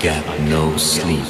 get no sleep.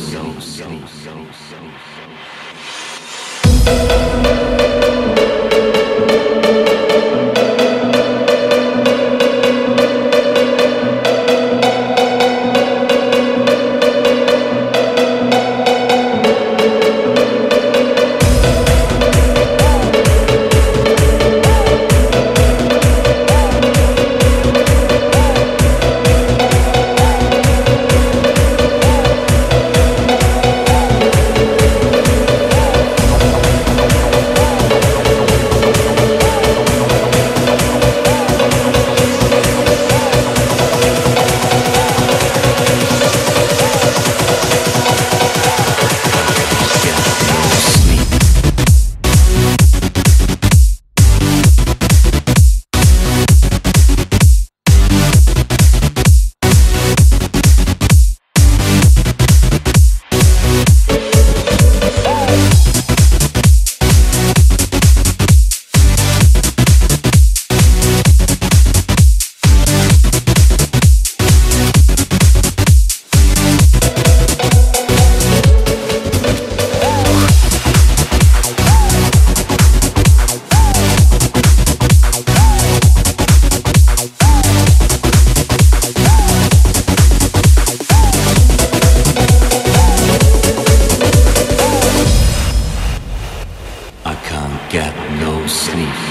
sleep.